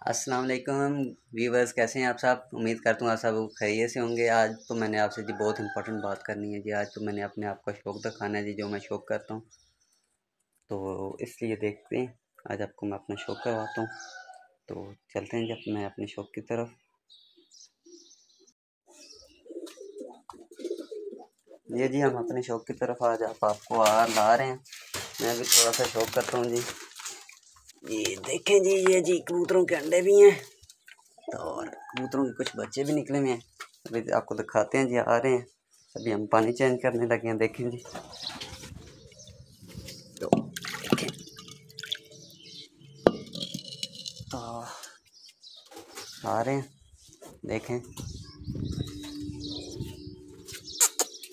अस्सलाम वालेकुम, व्यूवर्स कैसे हैं आप सब? उम्मीद करता हूँ आप सब खैरिए से होंगे। आज तो मैंने आपसे जी बहुत इंपॉर्टेंट बात करनी है जी। आज तो मैंने अपने आप का शौक़ दिखाना है जी, जो मैं शौक़ करता हूँ। तो इसलिए देखते हैं, आज आपको मैं अपना शौक़ करवाता हूँ। तो चलते हैं जब मैं अपने शौक़ की तरफ़। ये जी हम अपने शौक़ की तरफ़ आज आप आपको आ ला रहे हैं। मैं भी थोड़ा सा शौक़ करता हूँ जी। ये देखें जी, ये जी कबूतरों के अंडे भी हैं तो और कबूतरों के कुछ बच्चे भी निकले हुए हैं। अभी आपको दिखाते हैं जी, आ रहे हैं। अभी हम पानी चेंज करने लगे हैं, देखें जी। तो देखें। तो आ रहे हैं, देखें।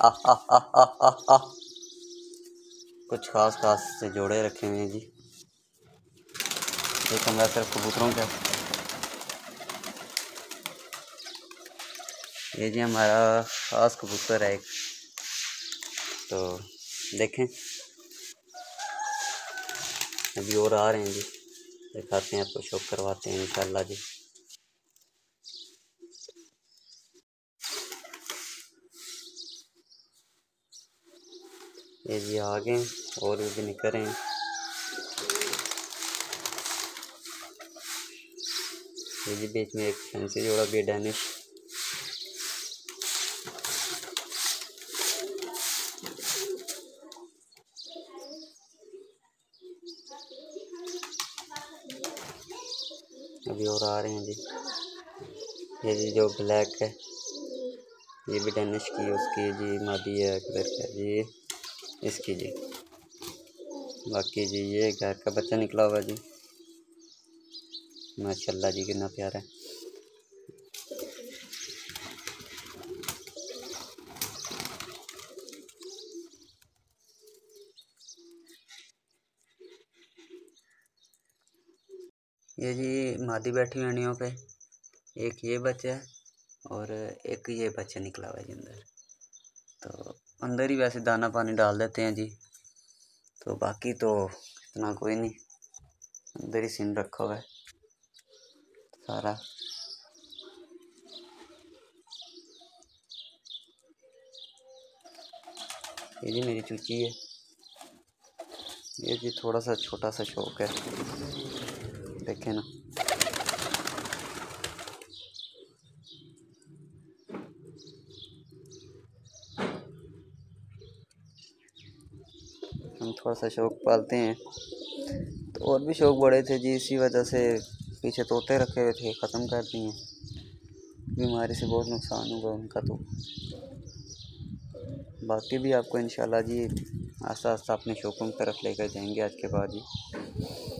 आ आ आ आ आ आ। कुछ खास खास से जोड़े रखे हुए हैं जी। देखूँगा सिर्फ़ कबूतरों का ये जी हमारा खास कबूतर है एक तो देखें अभी और आ रहे हैं जी दिखाते हैं आपको शौक करवाते हैं इंशाल्लाह जी ये जी आ गए और भी निकल रहे हैं जी बीच में एक फैंसी जोड़ा भी डैनिश अभी और आ रहे हैं जी। ये जी जो ब्लैक है, ये भी डैनिश की उसकी जी मादी है कलर का जी। इसकी जी। बाकी जी, ये घर का बच्चा निकला हुआ जी। माशाल्लाह जी कितना प्यारा है। ये जी मादी बैठी अंडियों पे। एक ये बच्चा है और एक ये बच्चा निकला हुआ है जी अंदर। तो अंदर ही वैसे दाना पानी डाल देते हैं जी। तो बाकी तो इतना कोई नहीं। अंदर ही सीन रखा हुआ है। सारा ये जी मेरी चूची है। ये जी थोड़ा सा छोटा सा शौक है। देखें ना। हम थोड़ा सा शौक पालते हैं। तो और भी शौक बड़े थे जी, इसी वजह से पीछे तोते रखे हुए थे, ख़त्म कर दिए। बीमारी से बहुत नुकसान होगा उनका तो। बाकी भी आपको इन जी आस्ता आस्ता अपने शौकों की तरफ़ लेकर जाएँगे आज के बाद जी